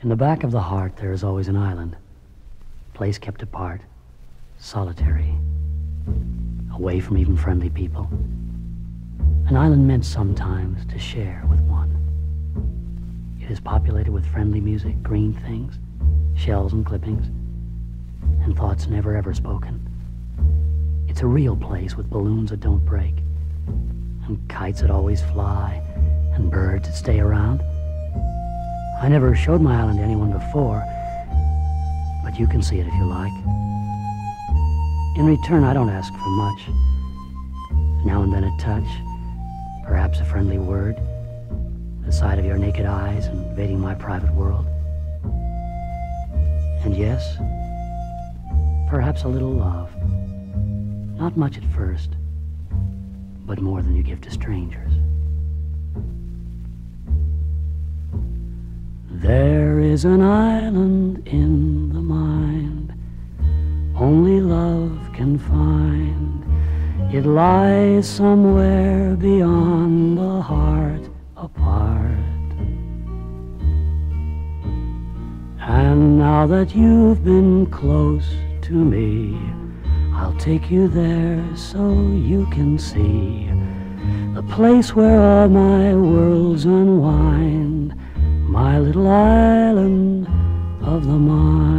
In the back of the heart, there is always an island. Place kept apart, solitary, away from even friendly people. An island meant sometimes to share with one. It is populated with friendly music, green things, shells and clippings, and thoughts never ever spoken. It's a real place with balloons that don't break, and kites that always fly, and birds that stay around. I never showed my island to anyone before, but you can see it if you like. In return, I don't ask for much. Now and then a touch, perhaps a friendly word, the sight of your naked eyes invading my private world. And yes, perhaps a little love. Not much at first, but more than you give to strangers. There is an island in the mind only love can find. It lies somewhere beyond the heart apart. And now that you've been close to me, I'll take you there so you can see the place where all my worlds unwind, little island of the mind.